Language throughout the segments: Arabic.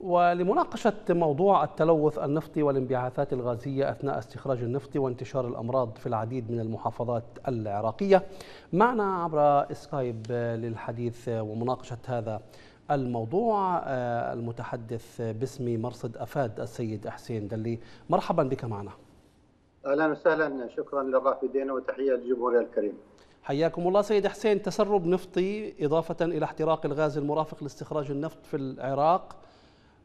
ولمناقشة موضوع التلوث النفطي والانبعاثات الغازية أثناء استخراج النفط وانتشار الأمراض في العديد من المحافظات العراقية. معنا عبر سكايب للحديث ومناقشة هذا الموضوع آه، المتحدث باسم مرصد أفاد السيد حسين دلي. مرحبا بك معنا. أهلا وسهلا. شكرا للرافدين وتحية للجمهور الكريم. حياكم الله سيد حسين. تسرب نفطي إضافة إلى احتراق الغاز المرافق لاستخراج النفط في العراق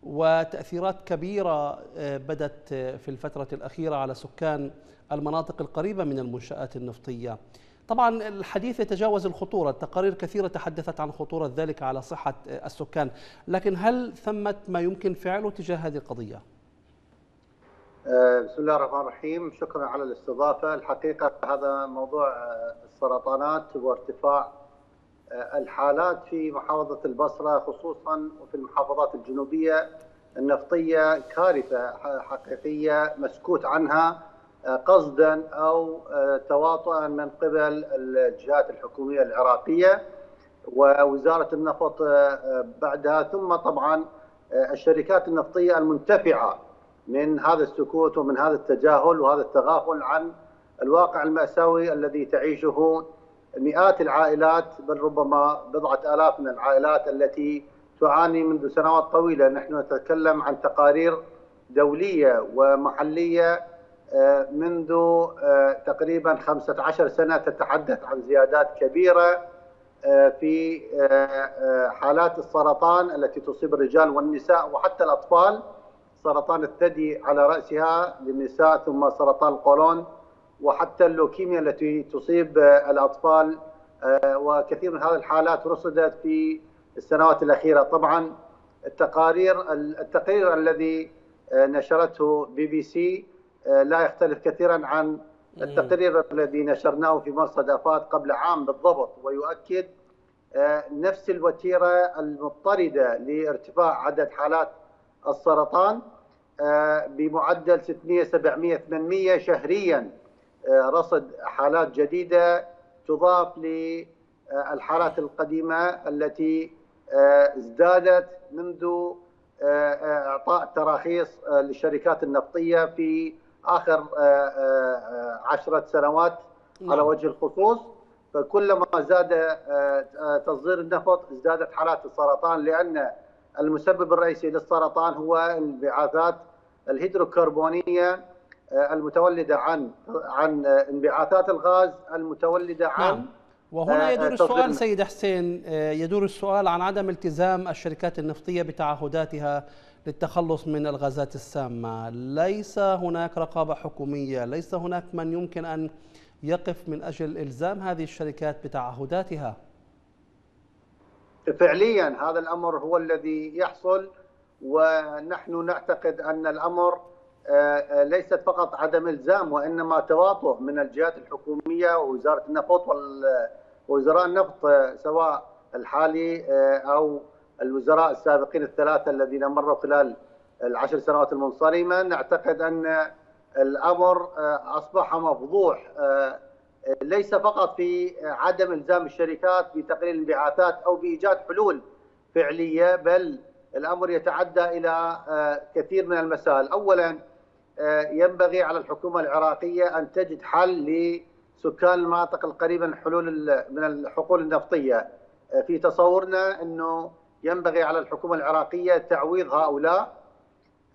وتأثيرات كبيرة آه، بدت آه، في الفترة الأخيرة على سكان المناطق القريبة من المنشآت النفطية. طبعا الحديث يتجاوز الخطورة التقارير كثيرة تحدثت عن خطورة ذلك على صحة آه، السكان. لكن هل ثمة ما يمكن فعله تجاه هذه القضية؟ بسم الله الرحمن الرحيم. شكرا على الاستضافة. الحقيقة هذا موضوع السرطانات وارتفاع الحالات في محافظة البصرة خصوصا وفي المحافظات الجنوبية النفطية كارثة حقيقية مسكوت عنها قصدا أو تواطؤا من قبل الجهات الحكومية العراقية ووزارة النفط بعدها ثم طبعا الشركات النفطية المنتفعة من هذا السكوت ومن هذا التجاهل وهذا التغافل عن الواقع المأساوي الذي تعيشه مئات العائلات بل ربما بضعة آلاف من العائلات التي تعاني منذ سنوات طويلة. نحن نتكلم عن تقارير دولية ومحلية آه، منذ آه، تقريبا 15 سنة تتحدث عن زيادات كبيرة آه، في حالات السرطان التي تصيب الرجال والنساء وحتى الأطفال. سرطان الثدي على رأسها للنساء ثم سرطان القولون. وحتى اللوكيميا التي تصيب الأطفال آه، وكثير من هذه الحالات رصدت في السنوات الأخيرة. طبعا التقارير التقرير الذي آه، نشرته بي بي سي آه، لا يختلف كثيرا عن التقرير الذي نشرناه في مرصد افات قبل عام بالضبط. ويؤكد نفس الوتيرة المضطردة لارتفاع عدد حالات السرطان بمعدل 600 700 800 شهريا. رصد حالات جديدة تضاف للحالات القديمة التي آه، ازدادت منذ آه، إعطاء تراخيص للشركات النفطية في آخر عشرة سنوات على نعم. وجه الخصوص فكلما زاد تصدير النفط ازدادت حالات السرطان لأن المسبب الرئيسي للسرطان هو الانبعاثات الهيدروكربونية آه، المتولدة عن عن انبعاثات الغاز المتولدة عن نعم. وهنا آه، يدور السؤال سيد حسين آه، يدور السؤال عن عدم التزام الشركات النفطية بتعهداتها للتخلص من الغازات السامة، ليس هناك رقابة حكومية، ليس هناك من يمكن أن يقف من أجل إلزام هذه الشركات بتعهداتها. فعليا هذا الأمر هو الذي يحصل ونحن نعتقد أن الأمر آه، آه، ليست فقط عدم الزام وإنما تواطؤ من الجهات الحكومية ووزارة النفط ووزراء النفط آه، سواء الحالي أو الوزراء السابقين الثلاثة الذين مروا خلال العشر سنوات المنصرمة. نعتقد أن الأمر أصبح مفضوح ليس فقط في عدم الزام الشركات بتقليل الانبعاثات أو بإيجاد حلول فعلية بل الأمر يتعدى إلى كثير من المسائل. اولا آه، ينبغي على الحكومة العراقية أن تجد حل لسكان المناطق القريبة من حلول من الحقول النفطية. آه، في تصورنا إنه ينبغي على الحكومة العراقية تعويض هؤلاء.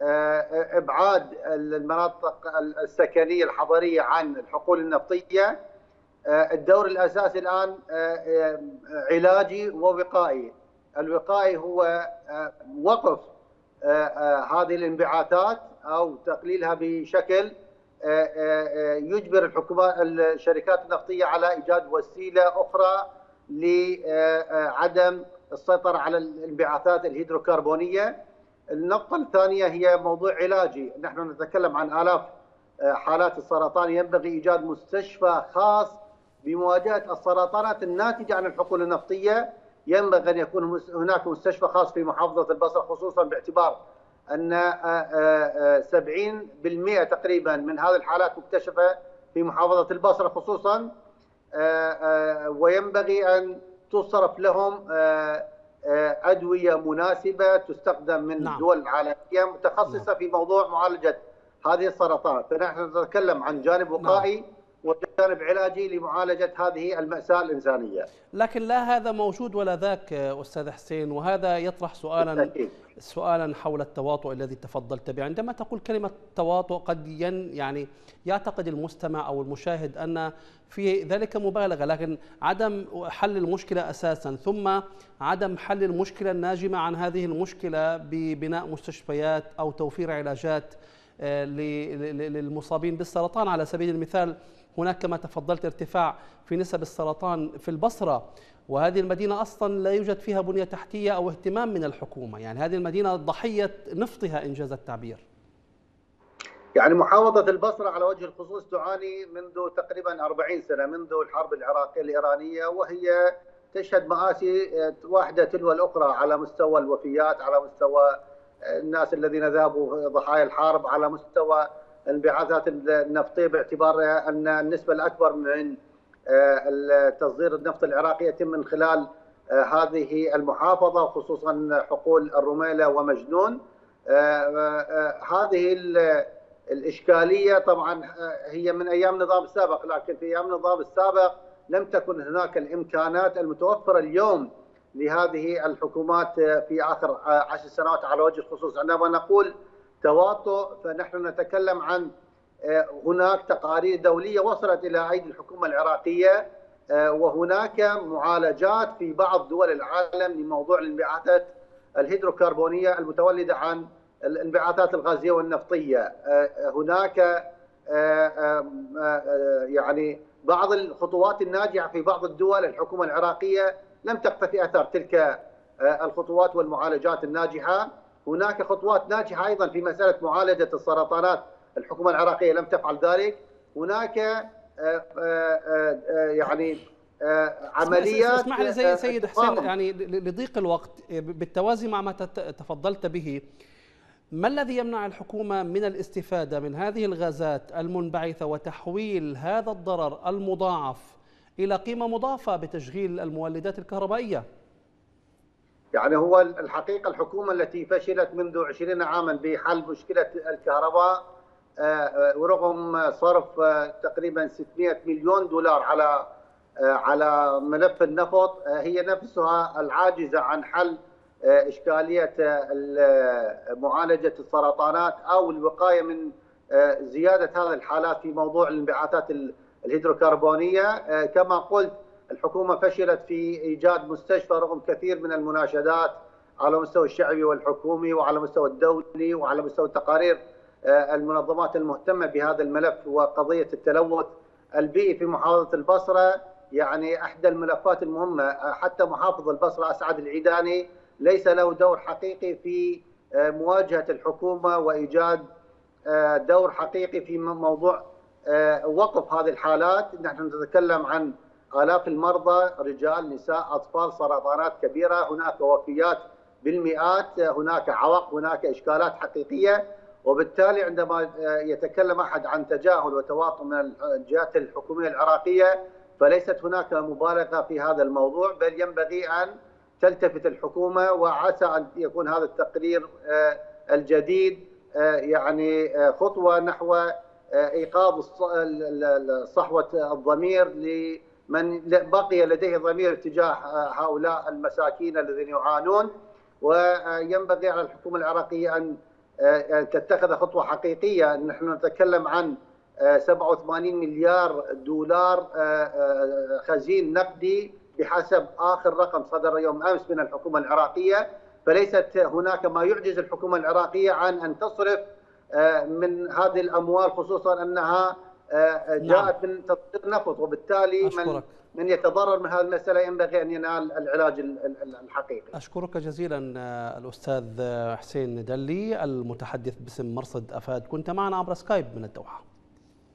آه، إبعاد المناطق السكنية الحضرية عن الحقول النفطية. الدور الأساسي الآن علاجي ووقائي. الوقائي هو وقف هذه الانبعاثات أو تقليلها بشكل آه، آه، آه، يجبر الحكومات الشركات النفطية على إيجاد وسيلة أخرى لعدم السيطرة على الانبعاثات الهيدروكربونية. النقطة الثانية هي موضوع علاجي، نحن نتكلم عن آلاف حالات السرطان. ينبغي إيجاد مستشفى خاص بمواجهة السرطانات الناتجة عن الحقول النفطية، ينبغي أن يكون هناك مستشفى خاص في محافظة البصرة خصوصا باعتبار أن 70% آه، آه، تقريبا من هذه الحالات مكتشفة في محافظة البصرة خصوصا وينبغي أن تصرف لهم أدوية مناسبة تستخدم من نعم. الدول العالميه متخصصة نعم. في موضوع معالجة هذه السرطانات فنحن نتكلم عن جانب وقائي نعم. وجانب علاجي لمعالجة هذه المأساة الإنسانية. لكن لا هذا موجود ولا ذاك أستاذ حسين وهذا يطرح سؤالا بالتأكيد. سؤالا حول التواطؤ الذي تفضلت به، عندما تقول كلمة تواطؤ قد ين يعني يعتقد المستمع أو المشاهد أن في ذلك مبالغة لكن عدم حل المشكلة أساسا ثم عدم حل المشكلة الناجمة عن هذه المشكلة ببناء مستشفيات أو توفير علاجات للمصابين بالسرطان. على سبيل المثال هناك كما تفضلت ارتفاع في نسب السرطان في البصرة وهذه المدينة أصلا لا يوجد فيها بنية تحتية أو اهتمام من الحكومة. يعني هذه المدينة ضحية نفطها إنجاز التعبير. يعني محافظة البصرة على وجه الخصوص تعاني منذ تقريبا 40 سنة منذ الحرب العراقية الإيرانية وهي تشهد مآسي واحدة تلو الأخرى على مستوى الوفيات على مستوى الناس الذين ذهبوا ضحايا الحرب على مستوى الانبعاثات النفطية باعتبار أن النسبة الأكبر من آه، تصدير النفط العراقي يتم من خلال آه، هذه المحافظة خصوصا حقول الرميلة ومجنون. آه، هذه الإشكالية طبعا هي من أيام النظام السابق لكن في أيام النظام السابق لم تكن هناك الإمكانات المتوفرة اليوم لهذه الحكومات في آخر عشر سنوات على وجه الخصوص. عندما نقول تواطؤ فنحن نتكلم عن آه، هناك تقارير دولية وصلت إلى أيدي الحكومة العراقية آه، وهناك معالجات في بعض دول العالم لموضوع الانبعاثات الهيدروكربونية المتولدة عن الانبعاثات الغازية والنفطية. آه، هناك يعني بعض الخطوات الناجحة في بعض الدول الحكومة العراقية لم تقتفي أثر تلك الخطوات والمعالجات الناجحة. هناك خطوات ناجحة أيضا في مسألة معالجة السرطانات. الحكومة العراقية لم تفعل ذلك. هناك آه، آه، آه، يعني عمليات اسمح لي سيد, سيد حسين يعني لضيق الوقت بالتوازي مع ما تفضلت به. ما الذي يمنع الحكومة من الاستفادة من هذه الغازات المنبعثة وتحويل هذا الضرر المضاعف إلى قيمة مضافة بتشغيل المولدات الكهربائية؟ يعني هو الحقيقة الحكومة التي فشلت منذ 20 عاما بحل مشكلة الكهرباء آه، آه، ورغم صرف آه، تقريبا 600 مليون دولار على على ملف النفط هي نفسها العاجزة عن حل إشكالية معالجة السرطانات أو الوقاية من زيادة هذه الحالات في موضوع الانبعاثات الهيدروكربونية كما قلت الحكومة فشلت في إيجاد مستشفى رغم كثير من المناشدات على مستوى الشعبي والحكومي وعلى مستوى الدولي وعلى مستوى التقارير آه، المنظمات المهتمة بهذا الملف وقضية التلوث. البيئي في محافظة البصرة يعني أحدى الملفات المهمة آه، حتى محافظ البصرة أسعد العيداني ليس له دور حقيقي في آه، مواجهة الحكومة وإيجاد دور حقيقي في موضوع وقف هذه الحالات. نحن نتكلم عن آلاف المرضى رجال نساء أطفال سرطانات كبيرة. هناك وفيات بالمئات. هناك عوق هناك إشكالات حقيقية. وبالتالي عندما يتكلم أحد عن تجاهل وتواطؤ من الجهات الحكومية العراقية فليست هناك مبالغة في هذا الموضوع بل ينبغي أن تلتفت الحكومة وعسى أن يكون هذا التقرير آه، الجديد آه، يعني آه، خطوة نحو إيقاظ صحوة الضمير من بقي لديه ضمير تجاه هؤلاء المساكين الذين يعانون. وينبغي على الحكومة العراقية أن تتخذ خطوة حقيقية. نحن نتكلم عن 87 مليار دولار خزين نقدي بحسب آخر رقم صدر يوم أمس من الحكومة العراقية. فليست هناك ما يعجز الحكومة العراقية عن أن تصرف من هذه الأموال خصوصا أنها آه، جاءت نعم. من تصدير نفط وبالتالي أشكرك. من من يتضرر من هذه المسألة ينبغي أن ينال العلاج الحقيقي أشكرك جزيلا آه، الأستاذ حسين دلي المتحدث باسم مرصد أفاد كنت معنا عبر سكايب من الدوحة